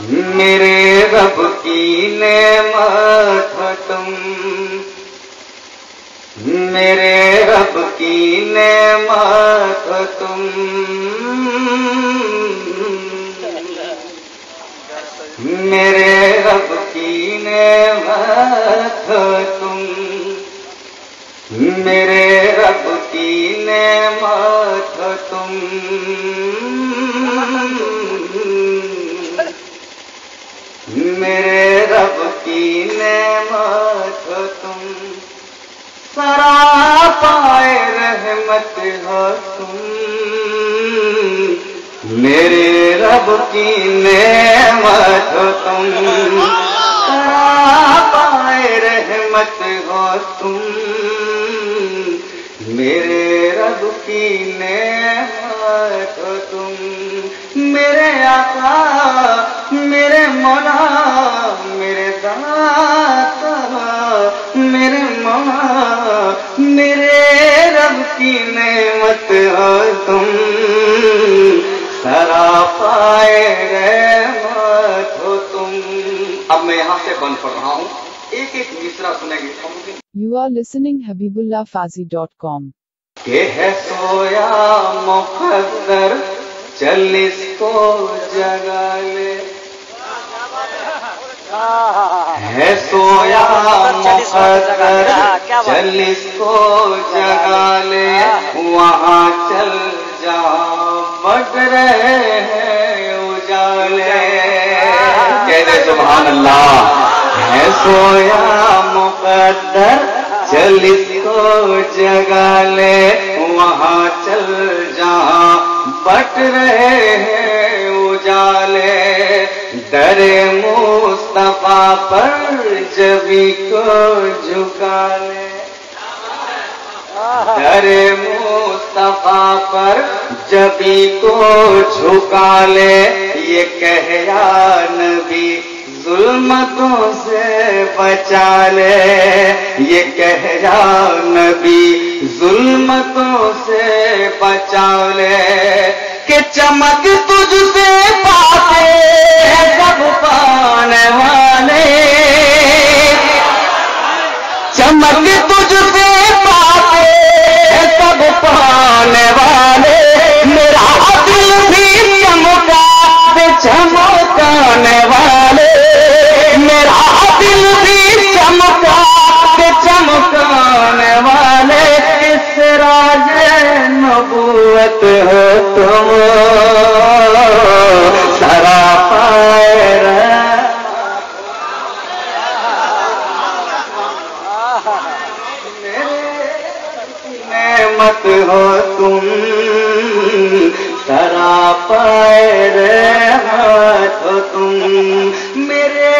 میرے رب کی نعمت ہو تم میرے رب کی نعمت ہو تم میرے رب کی نعمت ہو تم میرے رب کی نعمت ہو تم میرے رب کی نعمت ہو تم سرا پائے رحمت ہو تم میرے رب کی نعمت ہو تم سرا پائے رحمت ہو تم میرے رب کی نعمت ہو تم میرے آقا میرے مولا میرے داتا میرے مولا میرے رب کی نعمت ہو تم سرا پائے رحمت ہو تم۔ اب میں یہاں سے بند پڑھ رہا ہوں۔ ایک ایک مصرا سنیں گے۔ ہم مجھے You are listening HabibullahFazi.com. کہ ہے سویا مقدر چل اس کو جگا لے۔ ہے سویا مقدر چل اس کو جگا لے وہاں چل جا بٹ رہے ہیں اجالے کہہ دے سبحان اللہ ہے سویا مقدر چل اس کو جگا لے وہاں چل جہاں بٹ رہے ہیں اجالے در مصطفیٰ پر جبی کو جھکا لے در مصطفیٰ پر جبی کو جھکا لے یہ کہہ یا نبی۔ ظلمتوں سے بچا لے یہ کہہ یا نبی، ظلمتوں سے بچا لے کہ چمک تجھ سے پاتے ہیں سب پانے والے۔ چمک تجھ سے ہو تم سرا پائے نعمت ہو تم سرا پائے رحمت ہو تم میرے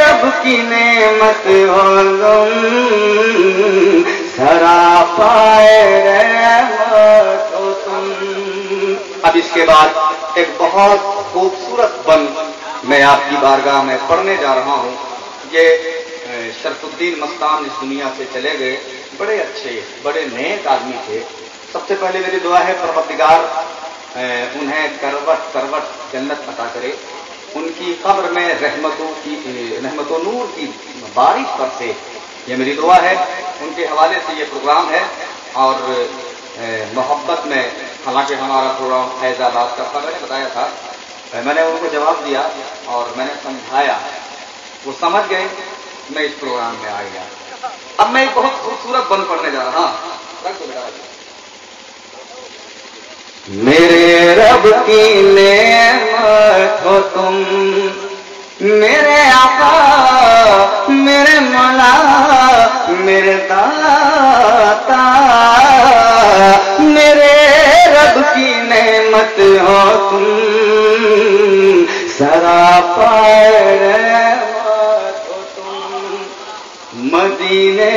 رب کی نعمت ہو تم سرا اب اس کے بعد ایک بہت خوبصورت بند میں آپ کی بارگاہ میں پڑھنے جا رہا ہوں۔ یہ شرف الدین مستان اس دنیا سے چلے گئے۔ بڑے اچھے، بڑے نیک آدمی تھے۔ سب سے پہلے میری دعا ہے، پروردگار انہیں کروٹ کروٹ جنت عطا کرے۔ ان کی قبر میں رحمتوں کی رحمت و نور کی بارش پر سے یہ میری دعا ہے۔ ان کے حوالے سے یہ پروگرام ہے۔ اور محبت میں حالانکہ ہمارا پروگرام فیض آباد کا تھا میں نے بتایا تھا۔ میں نے ان کو جواب دیا اور میں نے سمجھایا۔ وہ سمجھ گئے میں اس پروگرام میں آ گیا۔ اب میں ایک بہت خوبصورت بند پڑھنے جا رہا ہوں میرے رب کی نعمت ہو تم۔ میرے آقا، میرے مولا، میرے داتا، میرے رب کی نعمت ہو تم سرا رحمت ہو تم مدینے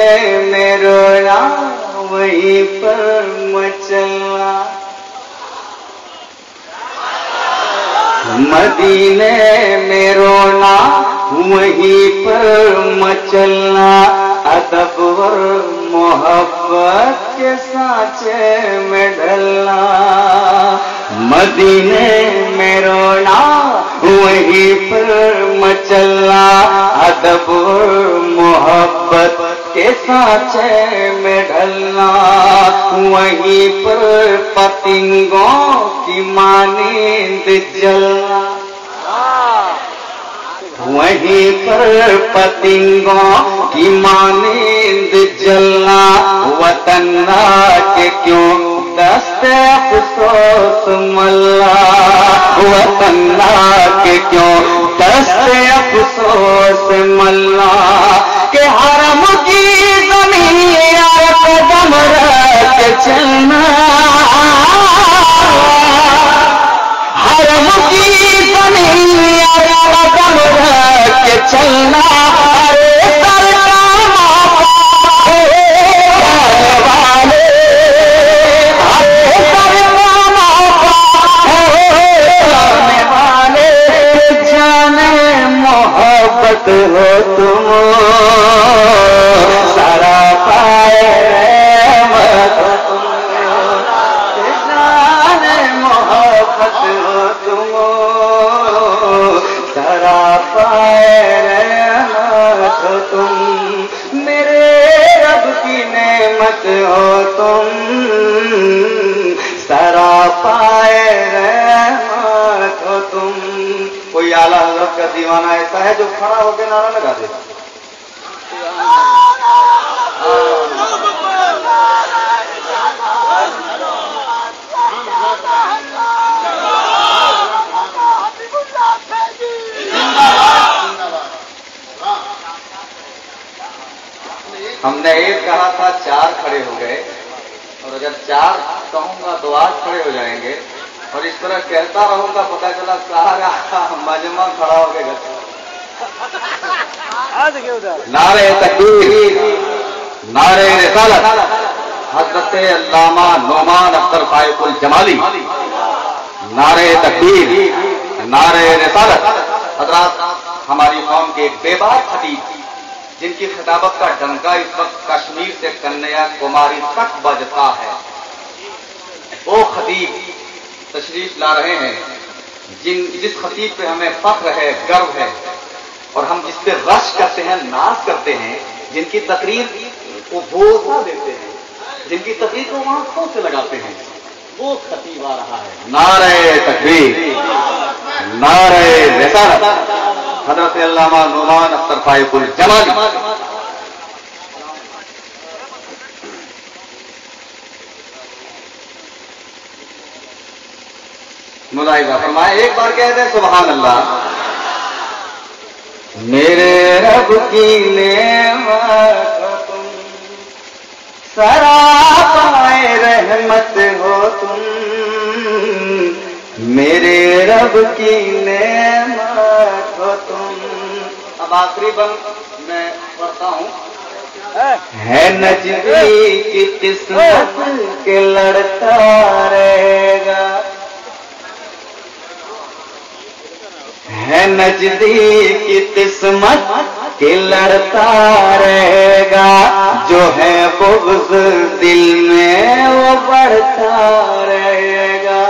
میں رونا وہیں پر مچلنا مدینے میں رونا وہیں پر مچلنا ادب اور محبت کے سانچے میں ڈلنا مدینے میں رونا وہیں پر مچلنا ادب اور محبت کے سانچے میں ڈھلنا وہیں پر پتنگوں کی مانند جلنا وہیں پر پتنگوں کی تمنا کے کیوں؟ دست افسوس ملا کہ حرم کی زمین قدم رکھ چلنا کا دیوانہ ایسا ہے جو کھڑا ہو کے نعرہ لگا دے ہم نے ایک کہا تھا، چار کھڑے ہو گئے اور اگر چار کہوں گا تو آٹھ کھڑے ہو جائیں گے۔ اور اس طرح کہتا رہوں گا پتا چلا سارا مجمع کھڑا ہو گئے نعرے تکبیر نعرے رسالت حضرت علامہ نعمان اختر فائق الجمالی۔ نعرے تکبیر نعرے رسالت۔ حضرات ہماری قوم کے ایک بے بات خطیب جن کی خطابت کا ڈنکا اس وقت کشمیر سے کنیا کماری تک بجتا ہے۔ وہ خطیب تشریف لا رہے ہیں۔ جن جس خطیب پہ ہمیں فخر ہے، گرو ہے، اور ہم جس پہ رش کرتے ہیں، ناز کرتے ہیں، جن کی تقریر وہ بوسا دیتے ہیں، جن کی تقریر کو آنکھوں سے لگاتے ہیں، وہ خطیب آ رہا ہے۔ نعرہ تقریر نعرہ رسالت۔ حضرت علامہ نعمان اختر فائق ملاحظہ فرمائے، ایک بار کہہ دیں، سبحان اللہ۔ میرے رب کی نعمت تم سرا پائے رحمت ہو تم۔ میرے رب کی نعمت ہو تم۔ اب آخری بند میں پڑھتا ہوں۔ ہے نجدی کی قسمت کے لڑتا رہے گا۔ ہے نجدی قسمت کے لڑتا رہے گا۔ جو ہے بغض دل میں وہ بڑھتا رہے گا۔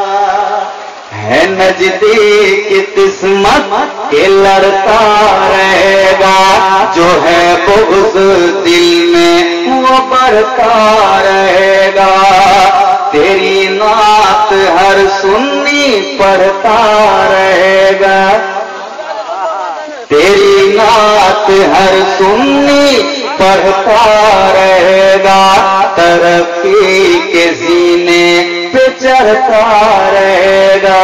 ہے نجدی قسمت کے لڑتا رہے گا۔ جو ہے بغض دل میں وہ بڑھتا رہے گا۔ تیری نعت ہر سنی پڑھتا رہے گا۔ تیری نعت ہر سنی پڑھتا رہے گا، ترقی کے زینے پہ چڑھتا رہے گا۔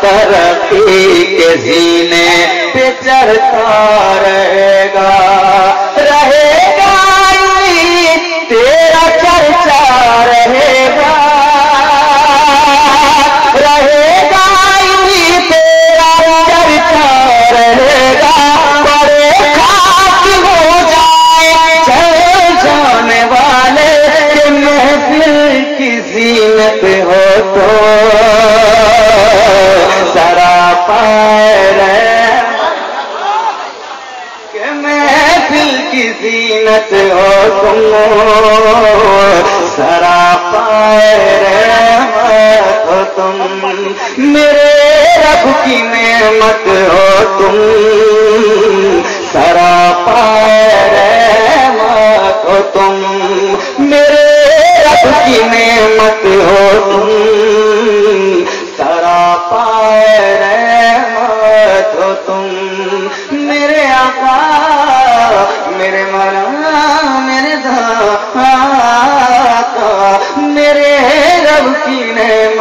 ترقی کے زینے پہ چڑھتا رہے گا۔ رہے گا تیرا چرچا رہے گا میرے رب کی نعمت ہو تم سرا پائے رحمت ہو تم، میرے رب کی نعمت ہو تم سرا پائے رحمت ہو تم میرے آقا، میرے مانا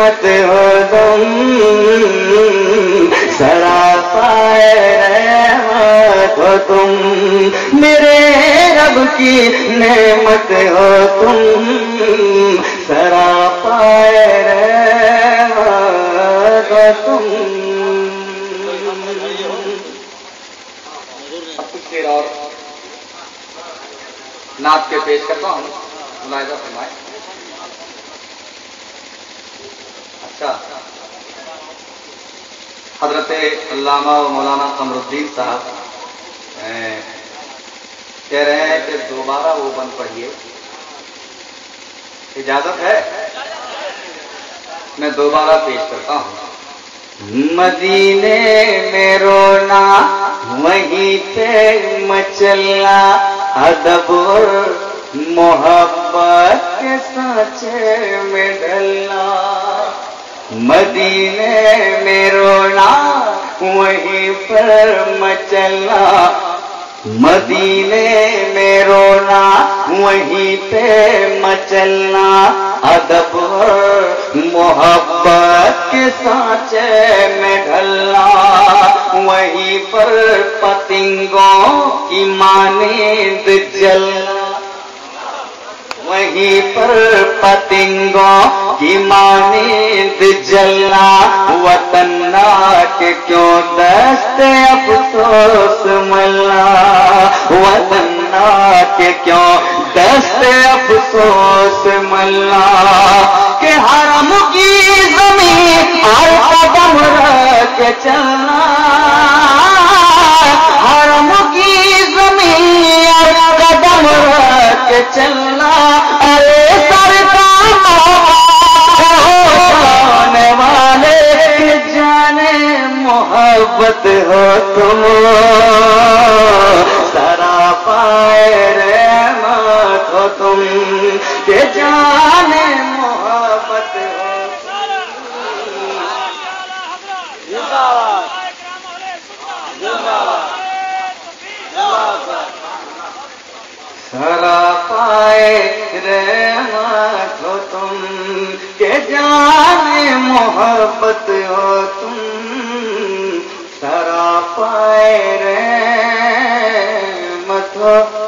نعمت ہو تم سرا پائے رحمت ہو تم۔ میرے رب کی نعمت ہو تم سرا پائے رحمت ہو تم۔ اب نعت کے پیش کرتا ہوں، ملاحظہ فرمائے حضرت علامہ و مولانا قمر الدین صاحب کہہ رہے ہیں کہ دوبارہ وہ بند پڑھیے۔ اجازت ہے؟ میں دوبارہ پیش کرتا ہوں۔ مدینے میں رونا، وہیں پہ مچلنا، ادب اور محبت کے سانچے میں ڈلنا۔ مدینے میں رونا، وہیں پر مچلنا۔ مدینے میں رونا، وہیں پہ مچلنا۔ ادب محبت کے سانچے میں ڈھلنا۔ وہیں پر پتنگوں کی مانند جلنا۔ وہیں پر پتنگوں کی مانند جلنا وطن کے کیوں دست افسوس ملنا وطن کے کیوں دست افسوس ملنا کہ حرم کی زمین ہر قدم رکھ چلنا حرم کی زمین ہر قدم رکھ چلنا محبت ہو تم سرا پائے رحمت ہو تم کہ جانے محبت ہو سرا پائے رحمت ہو تم کہ جانے محبت ہو تم سرا پائے رحمت ہو تم